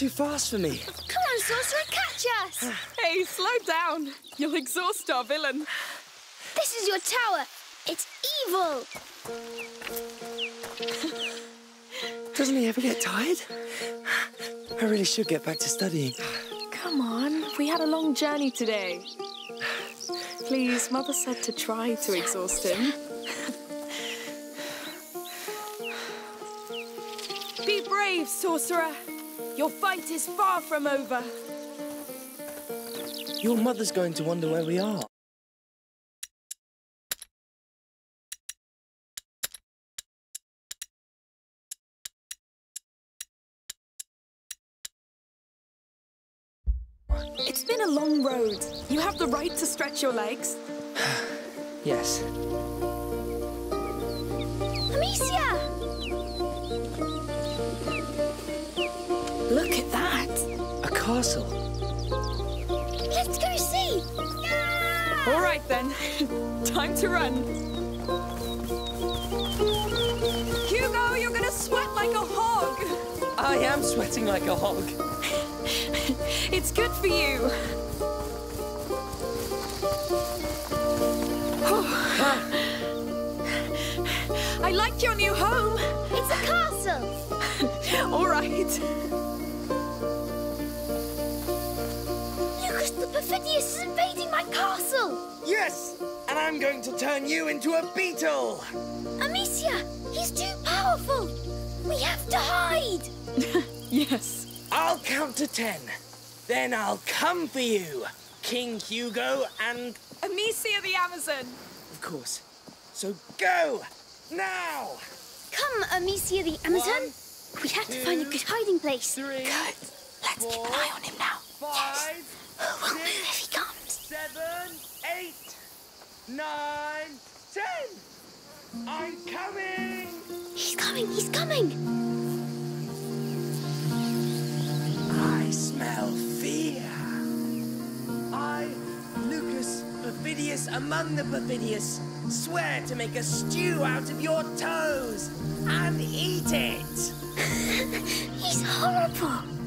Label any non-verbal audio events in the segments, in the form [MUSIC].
too fast for me. Come on, Sorcerer, catch us! Hey, slow down. You'll exhaust our villain. This is your tower. It's evil. Doesn't he ever get tired? I really should get back to studying. Come on, we had a long journey today. Please, Mother said to try to exhaust him. Be brave, sorcerer. Your fight is far from over. Your mother's going to wonder where we are. It's been a long road. You have the right to stretch your legs. [SIGHS] Yes. Amicia! Castle. Let's go see! Yeah! All right then. [LAUGHS] Time to run. Hugo, you're gonna sweat like a hog. I am sweating like a hog. [LAUGHS] It's good for you. [SIGHS] I like your new home. It's a castle! [LAUGHS] All right. Lucas the is invading my castle! Yes! And I'm going to turn you into a beetle! Amicia, he's too powerful! We have to hide! [LAUGHS] Yes. I'll count to ten. Then I'll come for you, King Hugo, and Amicia the Amazon. of course. So go! Now! Come, Amicia the Amazon. One, we have to find a good hiding place. Three, Let's keep an eye on him now. five, [LAUGHS] We'll move if he comes. seven, eight, nine, ten! I'm coming! He's coming, he's coming! I smell fear. I, Lucas Perfidious among the Perfidious, swear to make a stew out of your toes and eat it. [LAUGHS] He's horrible!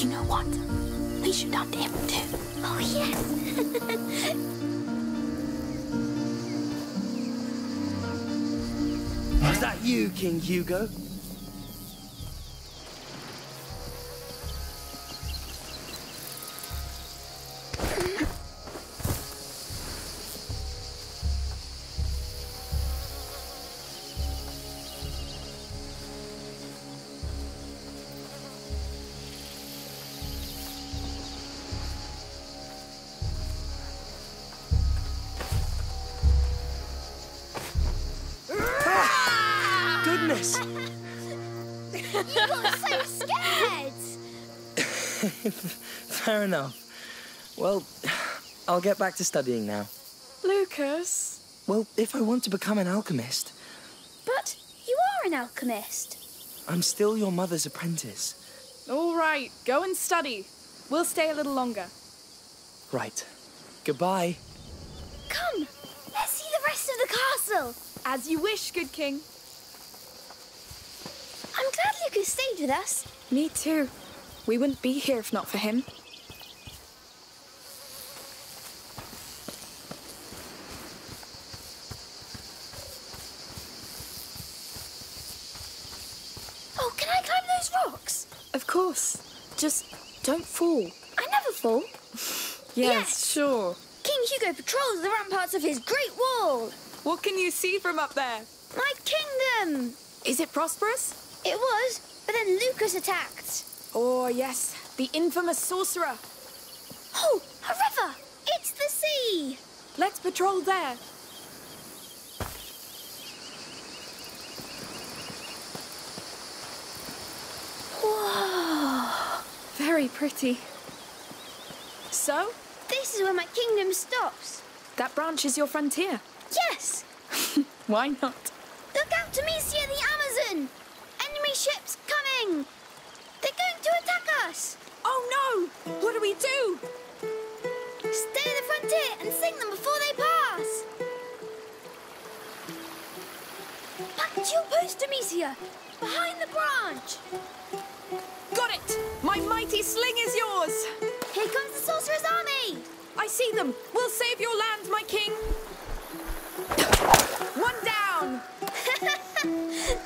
You know what? We should hunt him too. Oh, yes! [LAUGHS] Is that you, King Hugo? Fair enough. Well, I'll get back to studying now. Lucas. Well, if I want to become an alchemist, But you are an alchemist. I'm still your mother's apprentice. All right, go and study. We'll stay a little longer. Right. Goodbye. Come, let's see the rest of the castle. As you wish, good king. I'm glad Lucas stayed with us. Me too. We wouldn't be here if not for him. Oh, can I climb those rocks? Of course. Just don't fall. I never fall. Yes. sure. King Hugo patrols the ramparts of his great wall. What can you see from up there? My kingdom. Is it prosperous? It was, but then Lucas attacked. Oh, yes. The infamous sorcerer. Oh, a river. It's the sea. Let's patrol there. Whoa. Very pretty. So, This is where my kingdom stops. That branch is your frontier. Yes! [LAUGHS] Why not? Look out, Amicia the Amazon! Enemy ships coming! They're going to attack us! Oh no! What do we do? Stay at the frontier and sing them before they pass! Back to your post, Amicia! Behind the branch! Got it! My mighty sling is yours! Here comes the sorcerer's army! I see them! We'll save your land, my king! One down! [LAUGHS]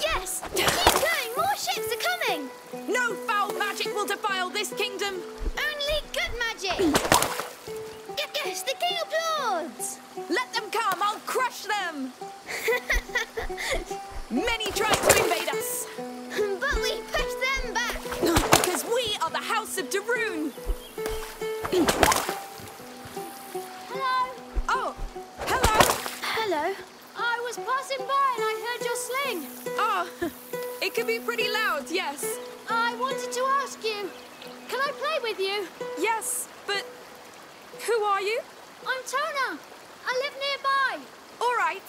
yes! Keep going! More ships are coming! No foul magic will defile this kingdom! Only good magic! [CLEARS THROAT] Yes, the king applauds! Let them come! I'll crush them! [LAUGHS] Many tried to invade us! but we pushed them back! Because we are the House of de Rune! Hello? Oh, hello! Hello? I was passing by and I heard your sling. Oh, [LAUGHS] it can be pretty loud, yes. I wanted to ask you, can I play with you? Yes, but who are you? I'm Tona. I live nearby. All right.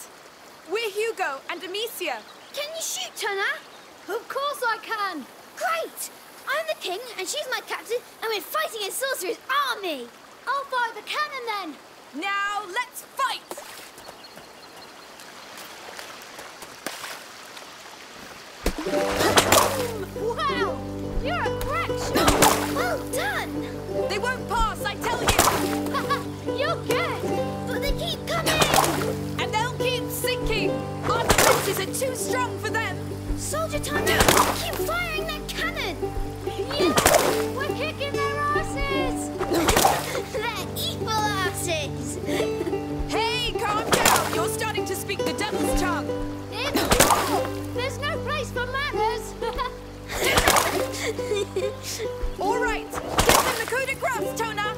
We're Hugo and Amicia. Can you shoot, Tona? Of course I can. Great! I'm the king and she's my captain and we're fighting a sorcerer's army. I'll fire the cannon then. Now let's fight! Wow! You're a crack shot! Well done! They won't pass, I tell you! Good! But they keep coming! And they'll keep sinking! Our defenses are too strong for them! Soldier keep firing that cannon! Yeah! We're kicking their asses! their evil asses! Hey, calm down! You're starting to speak the devil's tongue! It's! There's no place for manners! [LAUGHS] All right, give them the coup de grace, Tona!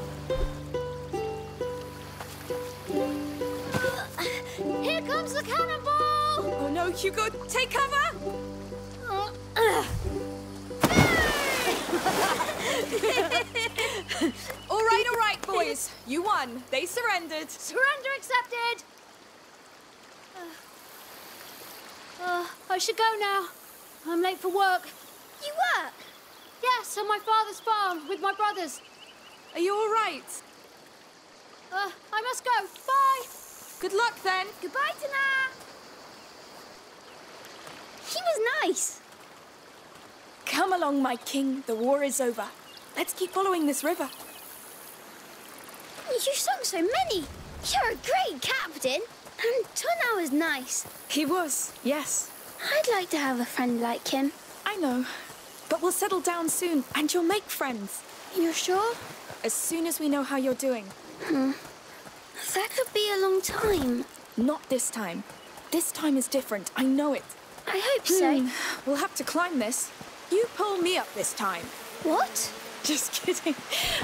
Cannonball! Oh Hugo, take cover! [LAUGHS] All right, all right, boys. You won. They surrendered. Surrender accepted! Uh, I should go now. I'm late for work. You work? Yes, on my father's farm with my brothers. Are you all right? Uh, I must go. Bye. Good luck then. Goodbye, Tana. She was nice. Come along, my king. The war is over. Let's keep following this river. You sung so many. You're a great captain. And Tana was nice. He was, yes. I'd like to have a friend like him. I know. But we'll settle down soon, and you'll make friends. You're sure? As soon as we know how you're doing. Hmm. That could be a long time. Not this time. This time is different. I know it. I hope so. Hmm. We'll have to climb this. You pull me up this time. What? Just [LAUGHS] kidding.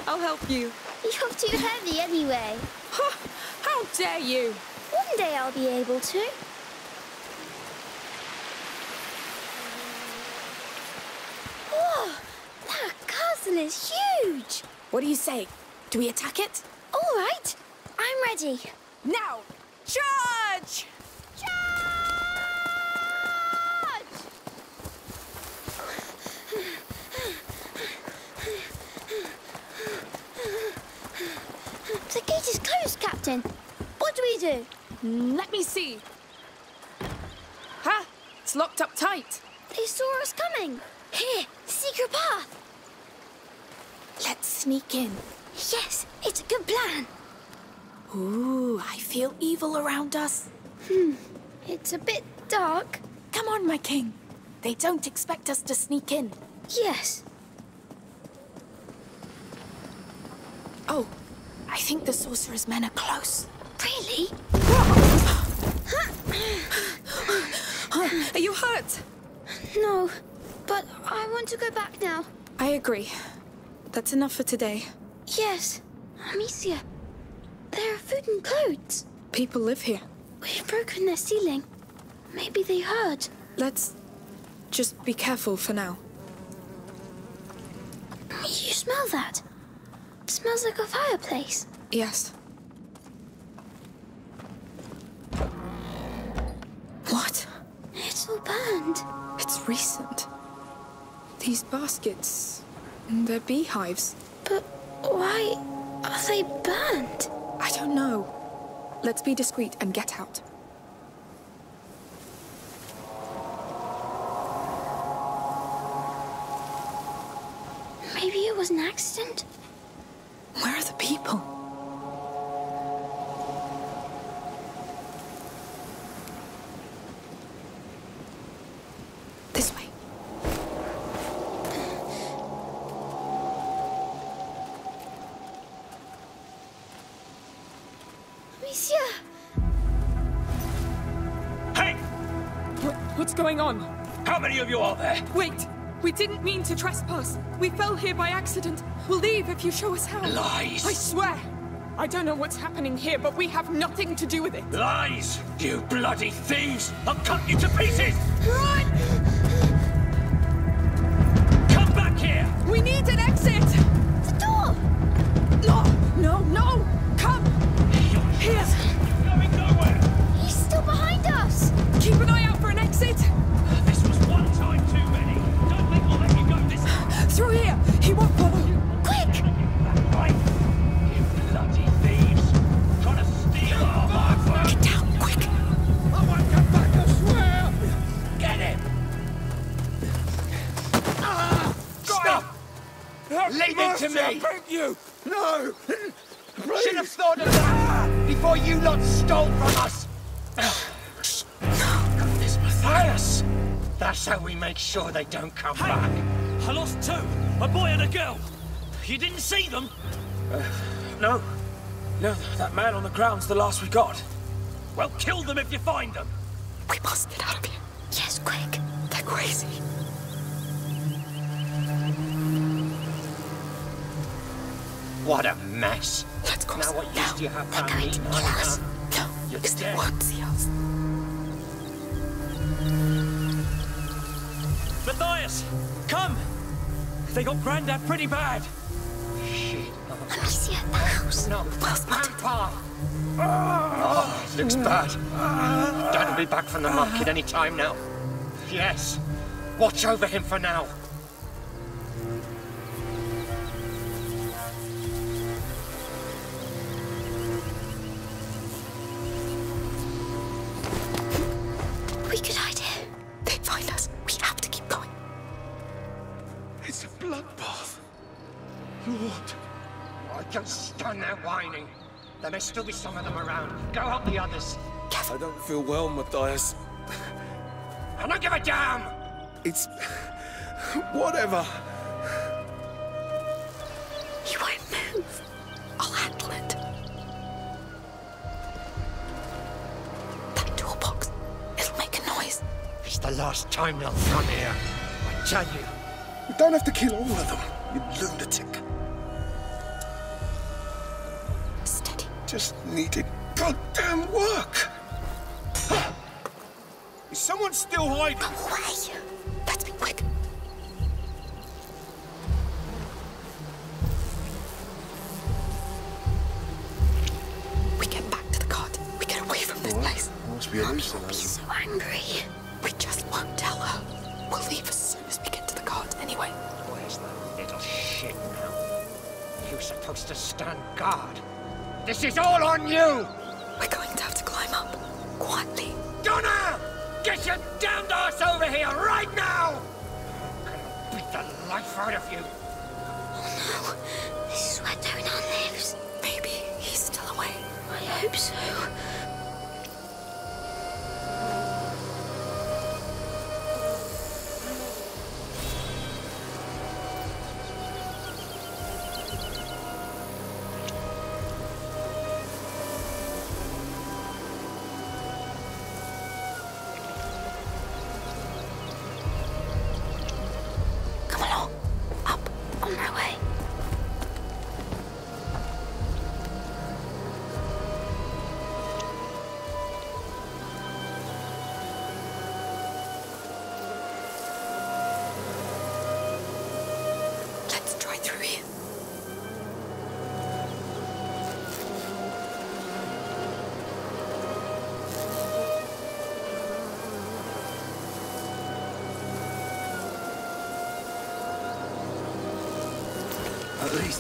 I'll help you. You're too heavy anyway. How dare you? One day I'll be able to. Whoa! That castle is huge! What do you say? Do we attack it? All right, I'm ready. Now! Charge! Charge! The gate is closed, Captain. What do we do? Mm, Let me see. Ha! It's locked up tight. They saw us coming. Here, secret path. Let's sneak in. Yes, it's a good plan. Ooh, I feel evil around us. Hmm, it's a bit dark. Come on, my king. They don't expect us to sneak in. Yes. Oh, I think the sorcerer's men are close. Really? [GASPS] Are you hurt? No, but I want to go back now. I agree. That's enough for today. Yes, Amicia. There are food and clothes. People live here. We've broken their ceiling. Maybe they heard. Let's just be careful for now. You smell that? Smells like a fireplace. Yes. What? It's all burned. It's recent. These baskets. They're beehives. But why are they burned? I don't know. Let's be discreet and get out. Maybe it was an accident? Where are the people? This way. Monsieur! Hey! What's going on? How many of you are there? Wait! We didn't mean to trespass. We fell here by accident. We'll leave if you show us how. Lies! I swear! I don't know what's happening here, but we have nothing to do with it. Lies! You bloody thieves! I'll cut you to pieces! Run! Sure they don't come back. I lost two, a boy and a girl. You didn't see them? Uh, no. No, that man on the ground's the last we got. Well, kill them if you find them. We must get out of here. Yes, quick. They're crazy. What a mess. Let's cross. Now what use now. do you have They're going me, to kill us. No, You're because they dead. won't see us. Matthias, come! They got Grandad pretty bad. Shit. Amicia, the house. No, Well spotted. Grandpa! Oh, it looks bad. Dad will be back from the market any time now. Yes. Watch over him for now. Still be some of them around. Go help the others. I don't feel well, Matthias. I don't give a damn! It's. whatever. You won't move. I'll handle it. That toolbox. It'll make a noise. It's the last time they'll come here. I tell you. We don't have to kill all of them, you lunatic. Just needed goddamn work. Is someone still hiding? Go away. Let's be quick. We get back to the cart. We get away from this place. Must be a loose He's so angry. We just won't tell her. We'll leave as soon as we get to the cart anyway. Where's that little shit now? You're supposed to stand guard. This is all on you! We're going to have to climb up. Quietly. Donna! Get your damned ass over here right now! I'm gonna beat the life out of you. Oh no, this is where Donan lives. Maybe he's still away. I hope so.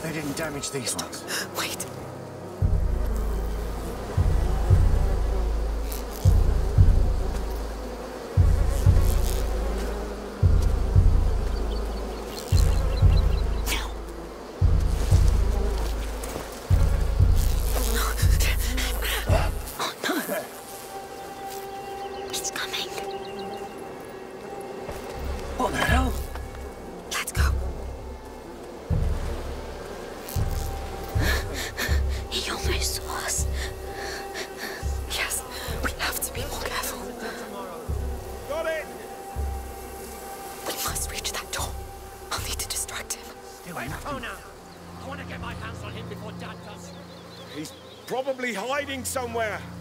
They didn't damage these ones. Wait. hiding somewhere.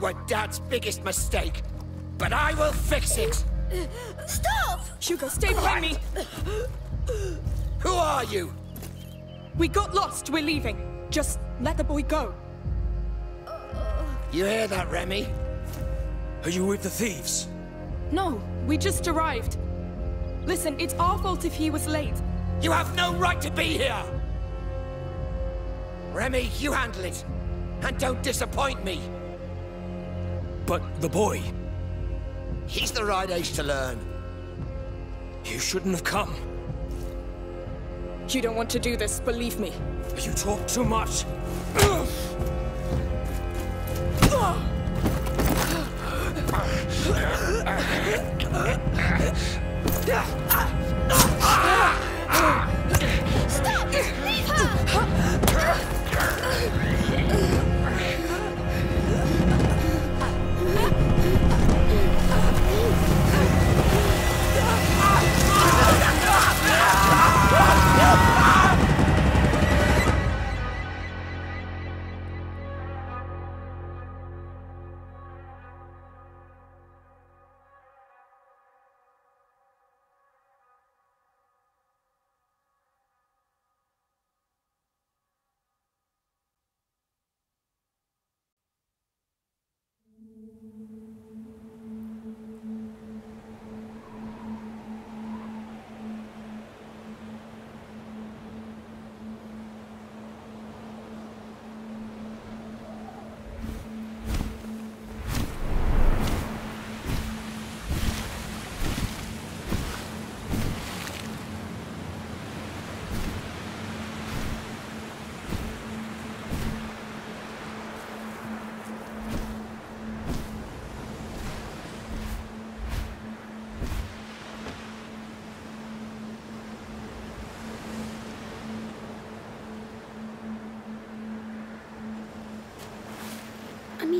were Dad's biggest mistake, but I will fix it! Stop! Hugo, stay behind me! Who are you? We got lost, we're leaving. Just let the boy go. You hear that, Remy? Are you with the thieves? No, we just arrived. Listen, it's our fault if he was late. You have no right to be here! Remy, you handle it. And don't disappoint me. But the boy... He's the right age to learn. You shouldn't have come. You don't want to do this, believe me. You talk too much. [LAUGHS]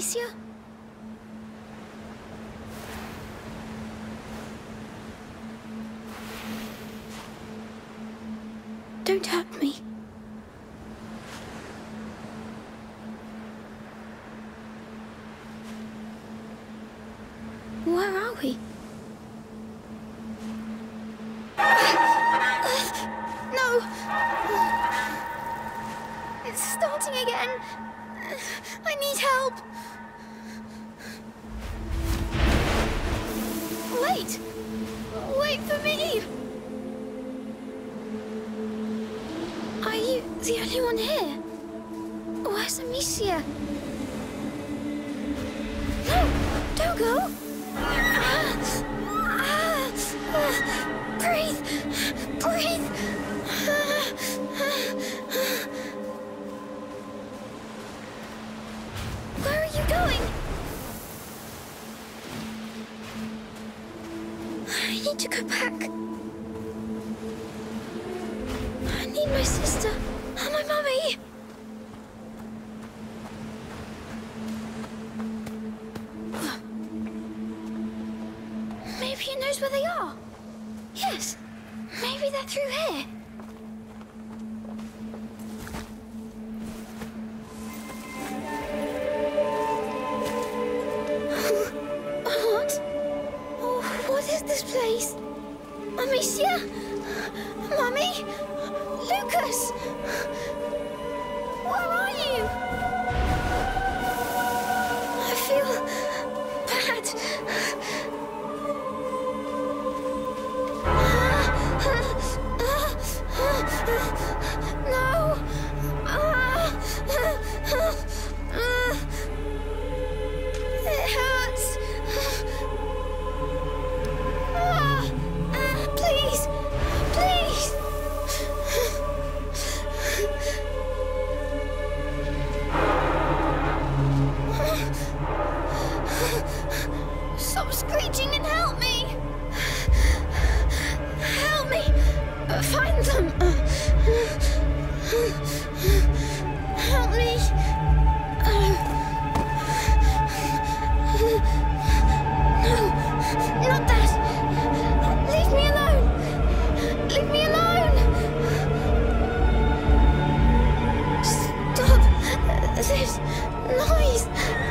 Amicia? Don't hurt me. Wait! Wait for me! Are you the only one here? Where's Amicia? No! [GASPS] Don't go! To go back. Lucas? This noise.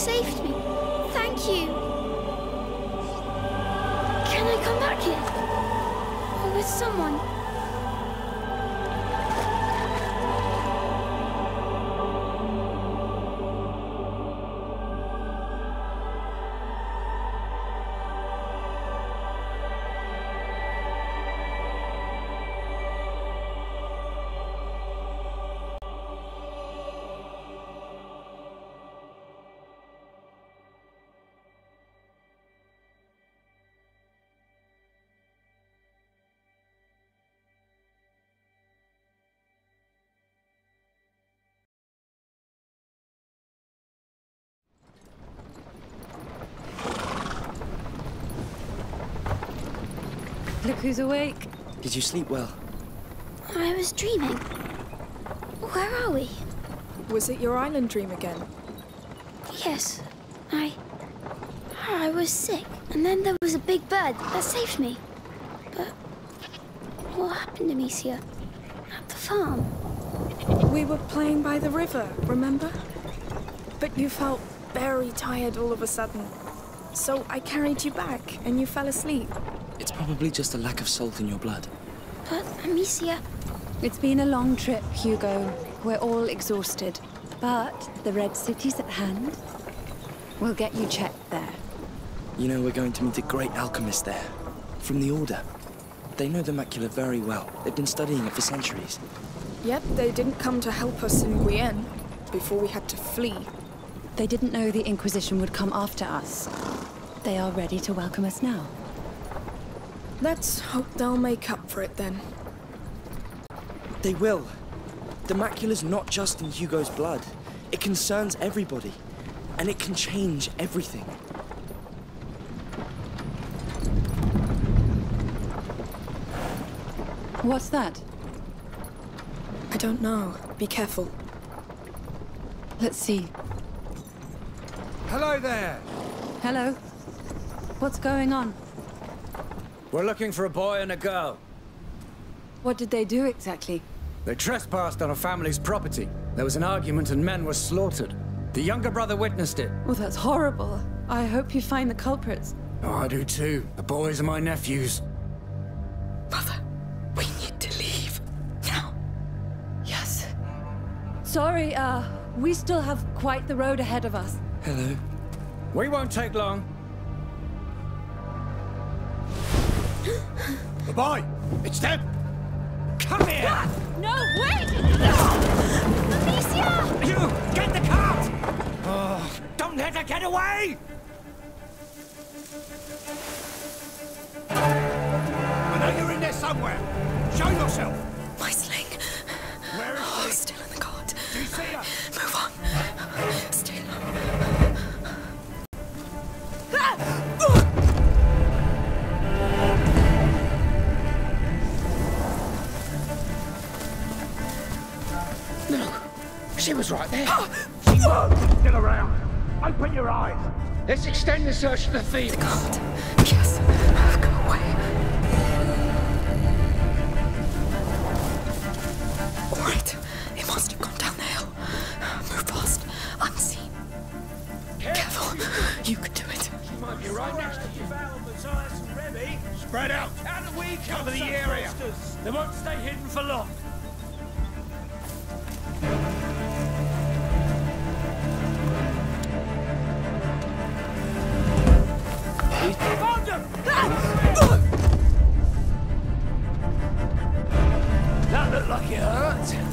Saved me. Thank you. Can I come back here? Or with someone? Look who's awake. Did you sleep well? I was dreaming. Where are we? Was it your island dream again? Yes, I. I was sick, and then there was a big bird that saved me. But what happened, to Amicia? At the farm? We were playing by the river, remember? But you felt very tired all of a sudden. So I carried you back and you fell asleep. It's probably just a lack of salt in your blood. But, Amicia, It's been a long trip, Hugo. We're all exhausted. But the Red City's at hand. We'll get you checked there. You know, we're going to meet a great alchemist there. From the Order. They know the macula very well. They've been studying it for centuries. Yet they didn't come to help us in Guyenne before we had to flee. They didn't know the Inquisition would come after us. They are ready to welcome us now. Let's hope they'll make up for it then. They will. The macula's not just in Hugo's blood. It concerns everybody. And it can change everything. What's that? I don't know. Be careful. Let's see. Hello there. Hello? What's going on? We're looking for a boy and a girl. What did they do exactly? They trespassed on a family's property. There was an argument and men were slaughtered. The younger brother witnessed it. Oh, that's horrible. I hope you find the culprits. Oh, I do too. The boys are my nephews. Mother, we need to leave. Now. Yes. Sorry, uh, we still have quite the road ahead of us. Hello. We won't take long. Boy! It's them! Come here! Ah, no, wait! Amicia! You! Get the cart! Oh, don't let her get away! I know you're in there somewhere. Show yourself. She right there. She was still around. Open your eyes. Let's extend the search to the field. God. Like it hurt.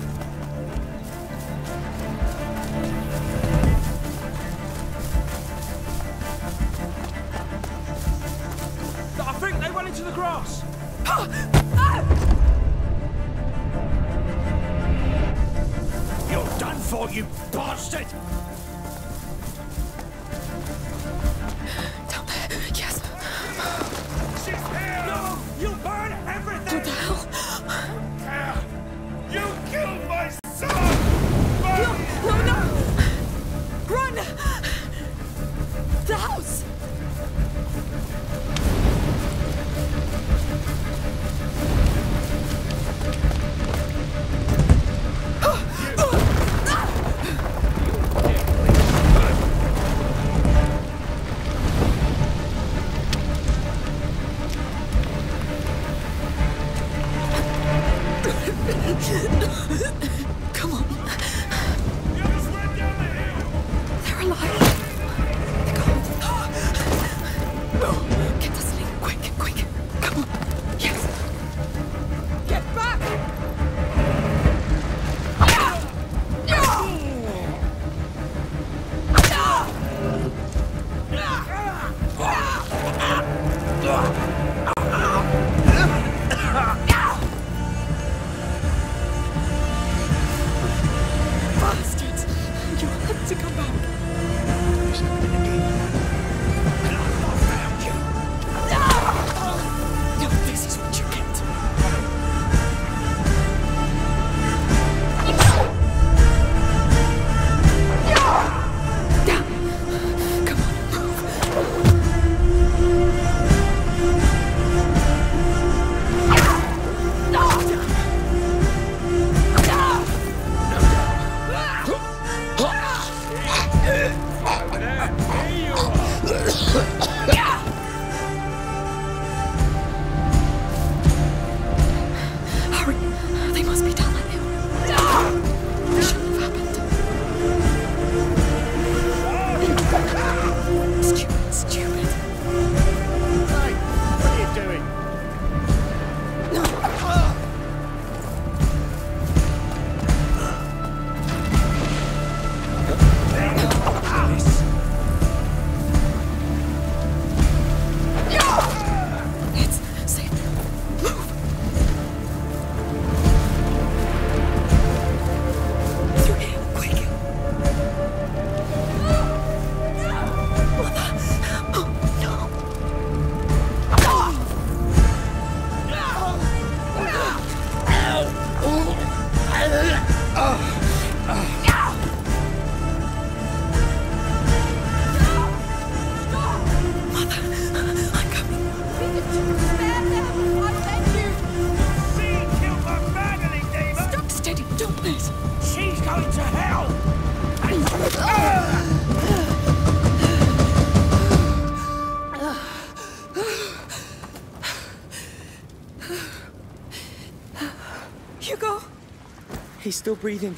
Still breathing.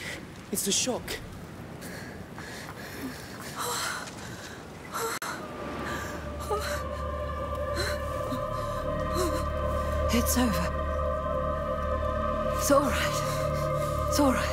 It's the shock. It's over. It's all right. It's all right.